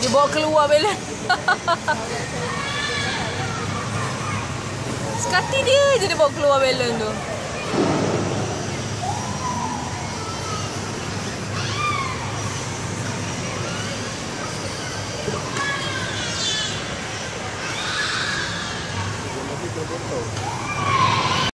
Dia bawa keluar balon Sekati dia je dia bawa keluar balon tu. ちょっと。